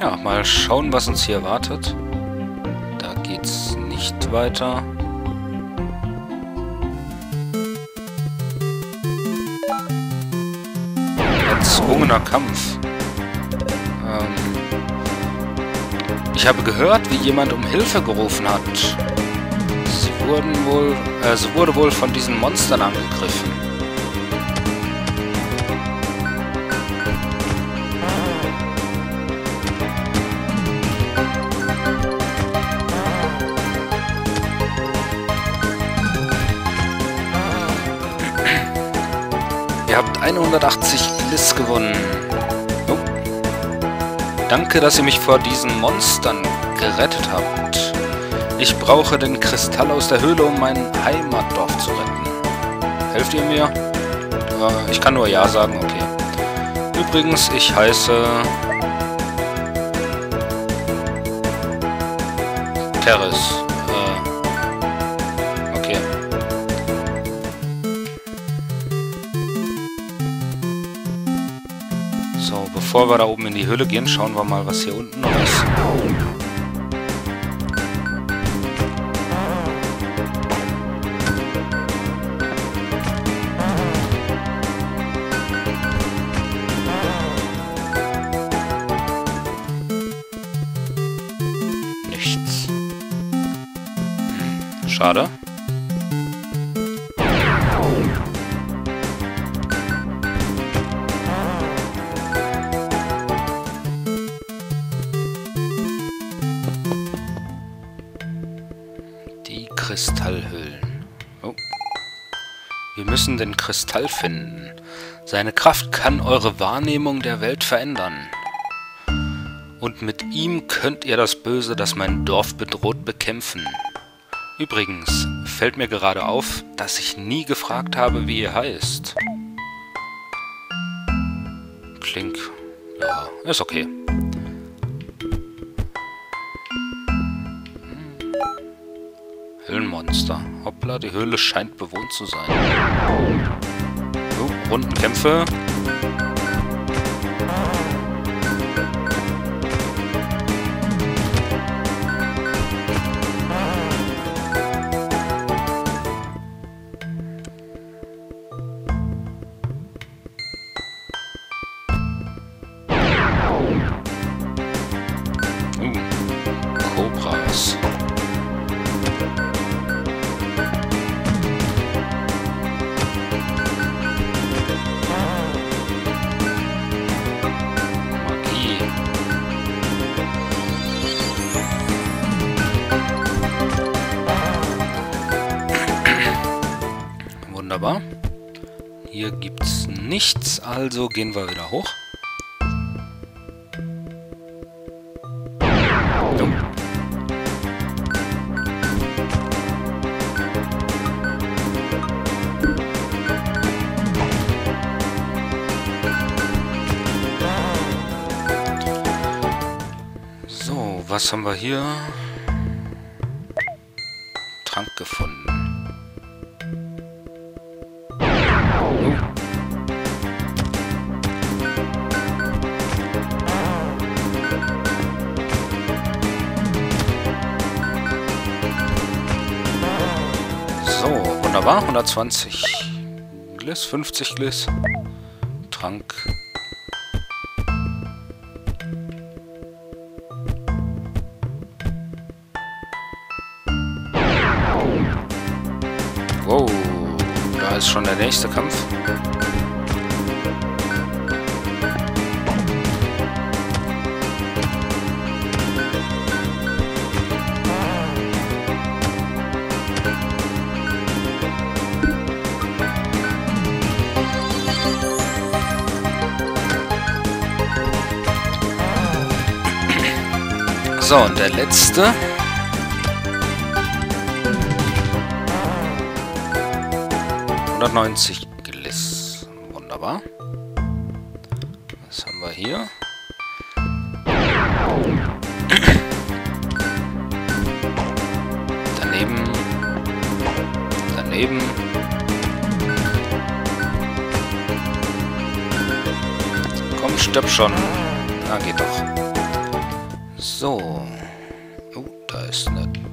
Ja, mal schauen, was uns hier erwartet. Da geht's nicht weiter. Erzwungener Kampf. Ähm ich habe gehört, wie jemand um Hilfe gerufen hat. Sie wurden wohl, äh, sie wurde wohl von diesen Monstern angegriffen. Ihr habt 180 Gliss gewonnen. Oh. Danke, dass ihr mich vor diesen Monstern gerettet habt. Ich brauche den Kristall aus der Höhle, um mein Heimatdorf zu retten. Helft ihr mir? Äh, ich kann nur Ja sagen, okay. Übrigens, ich heiße... Teres. Bevor wir da oben in die Höhle gehen, schauen wir mal, was hier unten noch ist. Nichts. Schade. Den Kristall finden. Seine Kraft kann eure Wahrnehmung der Welt verändern. Und mit ihm könnt ihr das Böse, das mein Dorf bedroht, bekämpfen. Übrigens, fällt mir gerade auf, dass ich nie gefragt habe, wie ihr heißt. Klingt... ja, ist okay. Höhlenmonster. Hoppla, die Höhle scheint bewohnt zu sein. So, Rundenkämpfe. Nichts, also gehen wir wieder hoch. So, was haben wir hier? Wunderbar. 120 Gliss, 50 Gliss. Trank. Wow, da ist schon der nächste Kampf. So, und der letzte. ...190 Gliss. Wunderbar. Was haben wir hier? Daneben. Daneben. Komm, stirb schon. Ah, geht doch. So. Oh, da ist eine... Nee,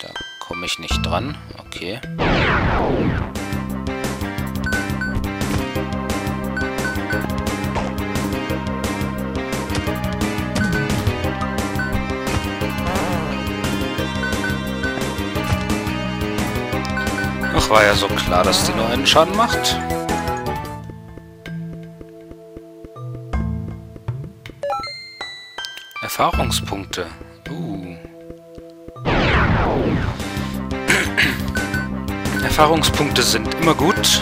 da komme ich nicht dran. Okay. Ach, war ja so klar, dass die nur einen Schaden macht. Erfahrungspunkte. Uh. Erfahrungspunkte sind immer gut.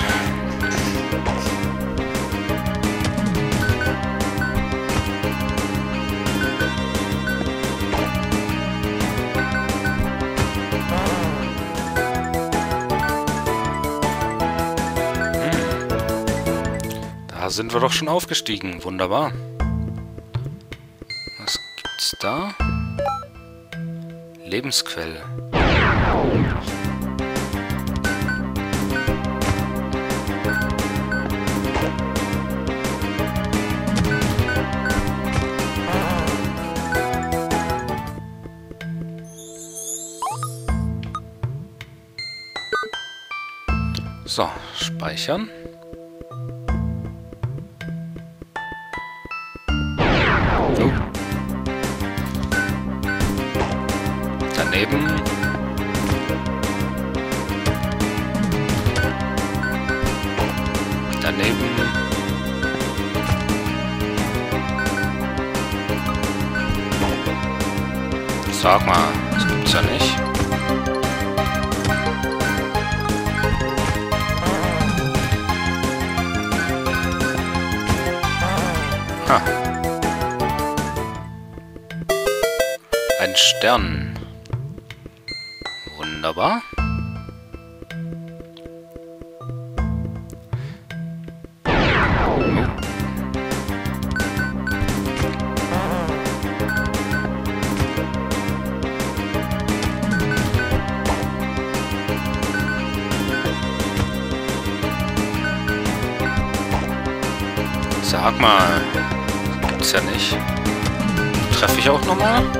Da sind wir doch schon aufgestiegen. Wunderbar. Gibt's da? Lebensquelle. So, speichern. Daneben. Daneben. Sag mal, Oh. Sag mal, gibt's ja nicht. Treffe ich auch nochmal?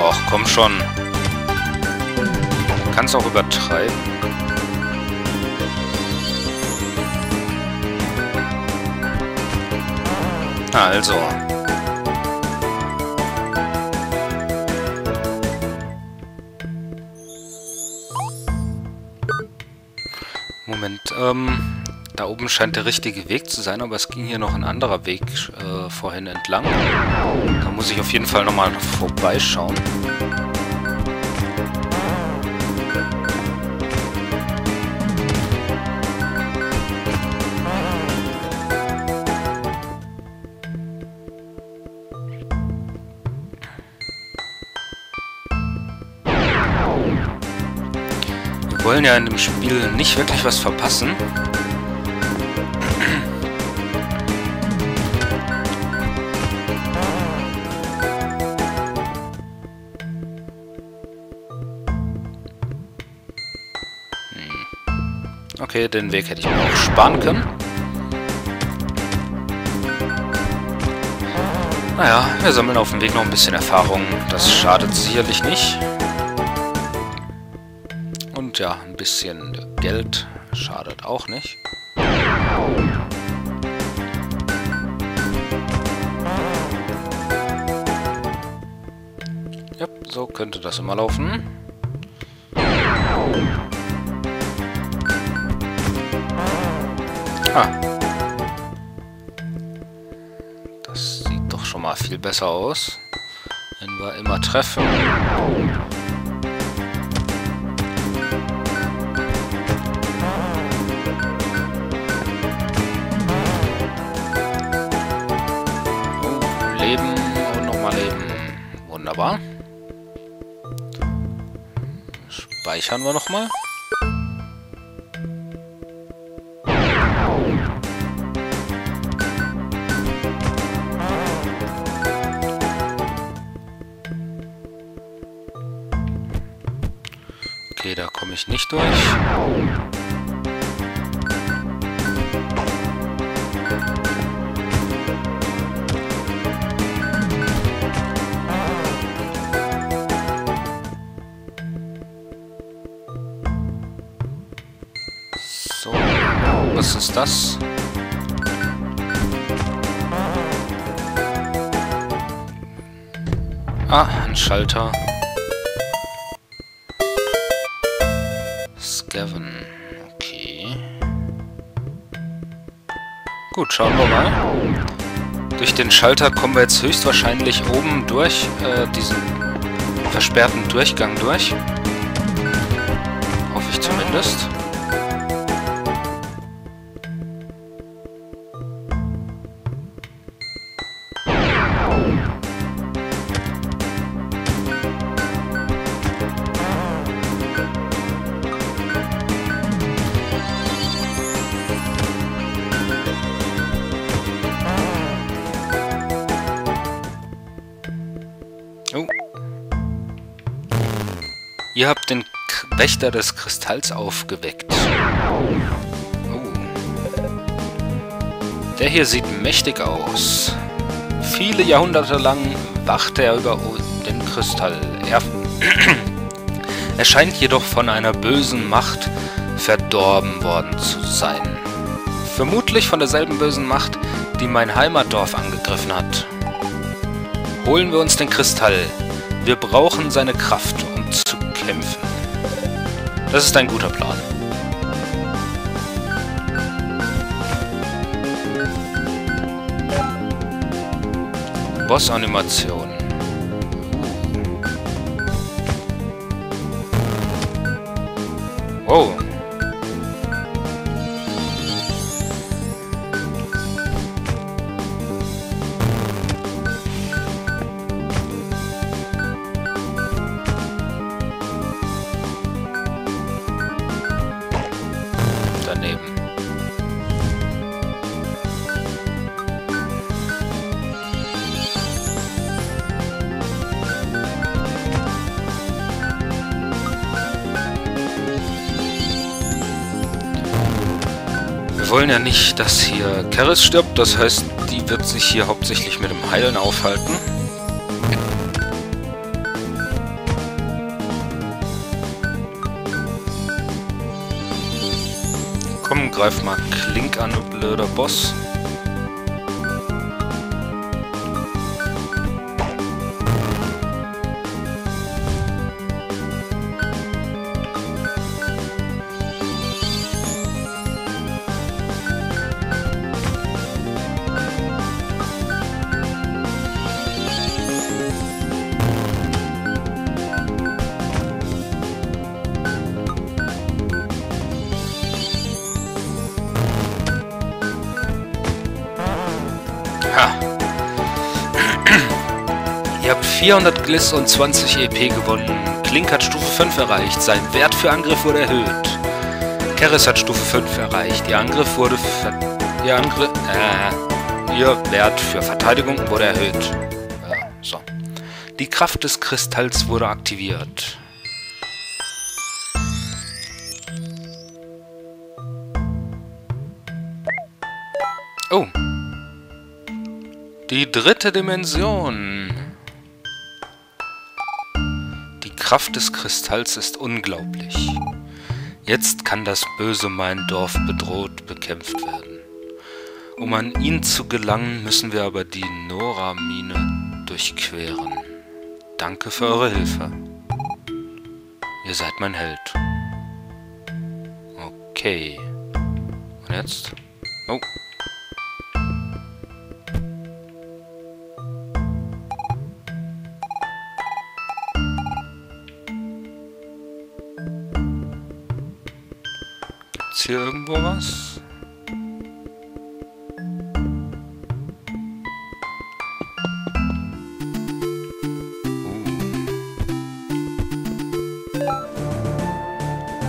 Och, komm schon. Kannst auch übertreiben. Also. Moment, ähm, da oben scheint der richtige Weg zu sein, aber es ging hier noch ein anderer Weg äh, vorhin entlang. Da muss ich auf jeden Fall nochmal vorbeischauen. Wir wollen ja in dem Spiel nicht wirklich was verpassen. Okay, den Weg hätte ich mir auch sparen können. Naja, wir sammeln auf dem Weg noch ein bisschen Erfahrung. Das schadet sicherlich nicht. Und ja, ein bisschen Geld schadet auch nicht. Ja, so könnte das immer laufen. Ah. Das sieht doch schon mal viel besser aus. Wenn wir immer treffen. Leben und nochmal Leben. Wunderbar. Speichern wir nochmal. Okay, komme ich nicht durch. So, was ist das? Ah, ein Schalter. Scaven. Okay. Gut, schauen wir mal. Durch den Schalter kommen wir jetzt höchstwahrscheinlich oben durch äh, diesen versperrten Durchgang durch. Hoffe ich zumindest. Ihr habt den K Wächter des Kristalls aufgeweckt. Oh. Der hier sieht mächtig aus. Viele Jahrhunderte lang wachte er über den Kristall. Er, er scheint jedoch von einer bösen Macht verdorben worden zu sein. Vermutlich von derselben bösen Macht, die mein Heimatdorf angegriffen hat. Holen wir uns den Kristall. Wir brauchen seine Kraft, zu kämpfen. Das ist ein guter Plan. Boss-Animation. Wow. Wollen ja nicht, dass hier Keris stirbt, das heißt, die wird sich hier hauptsächlich mit dem Heilen aufhalten. Komm, greif mal Klink an, du blöder Boss. 400 Gliss und 20 EP gewonnen. Klink hat Stufe 5 erreicht. Sein Wert für Angriff wurde erhöht. Keris hat Stufe 5 erreicht. Ihr Angriff wurde... Ver ihr Angriff... Äh, ihr Wert für Verteidigung wurde erhöht. Ja, so. Die Kraft des Kristalls wurde aktiviert. Oh. Die dritte Dimension. Kraft des Kristalls ist unglaublich. Jetzt kann das Böse mein Dorf bedroht bekämpft werden. Um an ihn zu gelangen, müssen wir aber die Nora-Mine durchqueren. Danke für eure Hilfe. Ihr seid mein Held. Okay. Und jetzt? Oh. Gibt's hier irgendwo was? Uh.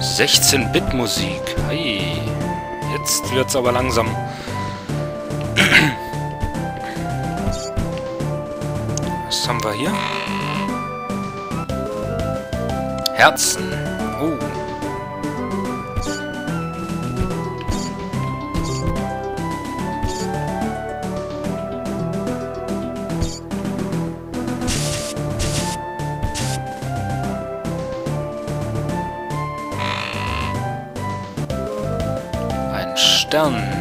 16-Bit-Musik. Hey. Jetzt wird's aber langsam. Was haben wir hier? Herzen. Stern.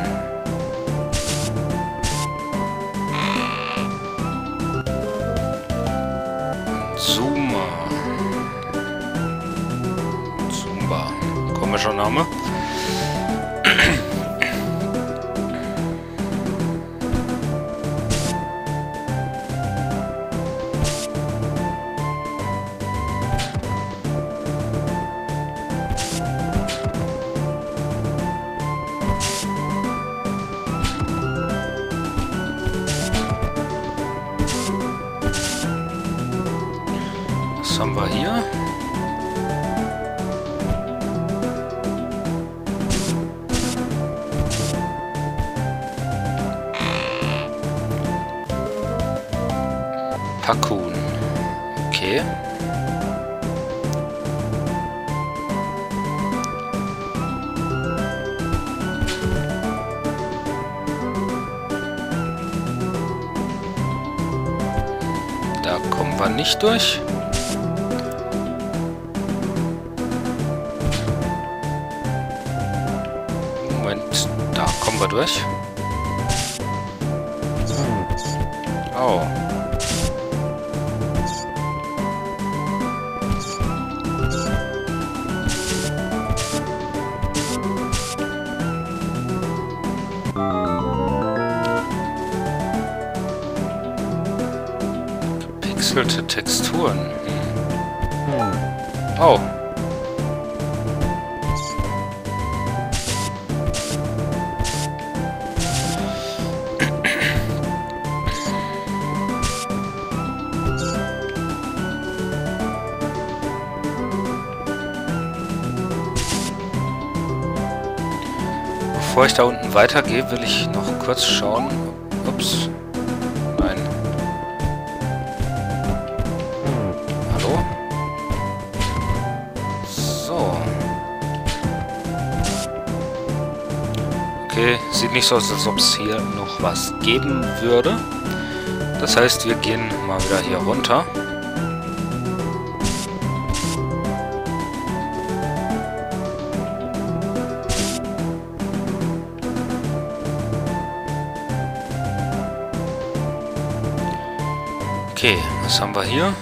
Pakun. Okay. Da kommen wir nicht durch. Moment, da kommen wir durch. Oh. Gepixelte Texturen. Hm. Oh. Bevor ich da unten weitergehe, will ich noch kurz schauen. Sieht nicht so aus, als ob es hier noch was geben würde. Das heißt, wir gehen mal wieder hier runter. Okay, was haben wir hier?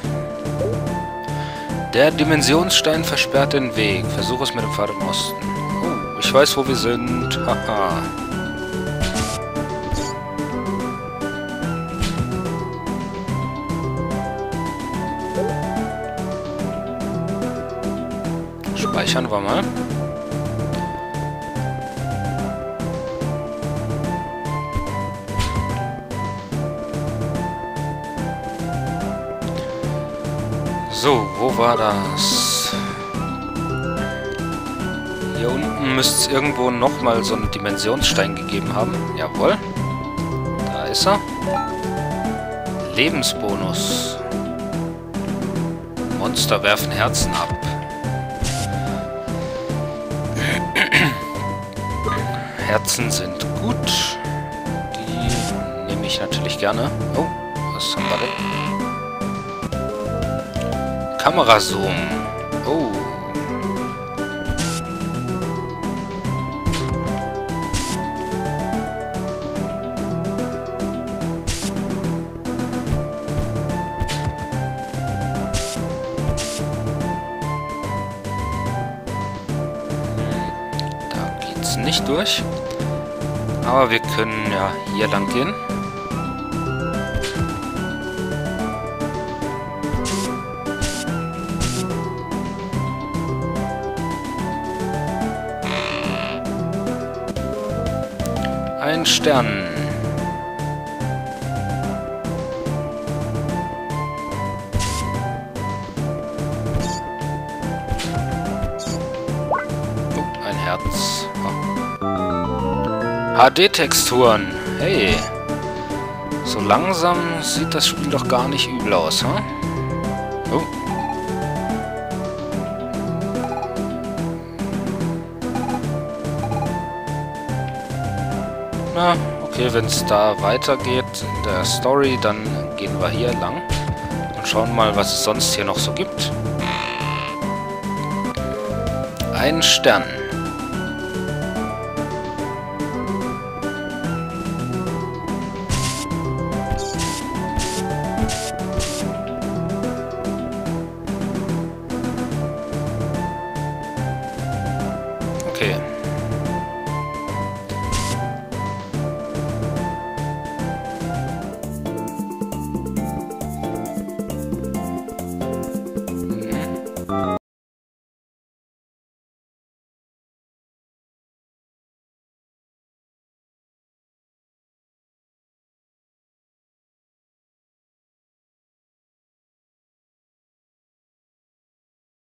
Der Dimensionsstein versperrt den Weg. Versuch es mit dem Pfad im Osten. Oh, ich weiß, wo wir sind. Haha. Speichern wir mal. So, wo war das? Hier unten müsste es irgendwo nochmal so einen Dimensionsstein gegeben haben. Jawohl. Da ist er. Lebensbonus. Monster werfen Herzen ab. Herzen sind gut. Die nehme ich natürlich gerne. Oh, was haben wir denn? Kamerazoom. Oh. Nicht durch. Aber wir können ja hier lang gehen. Ein Stern. Oh, ein Herz. HD-Texturen. Hey. So langsam sieht das Spiel doch gar nicht übel aus, hm? Oh. Na, okay, wenn es da weitergeht in der Story, dann gehen wir hier lang und schauen mal, was es sonst hier noch so gibt. Ein Stern.